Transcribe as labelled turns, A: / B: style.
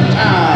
A: time.